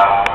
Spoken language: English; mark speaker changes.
Speaker 1: Uh,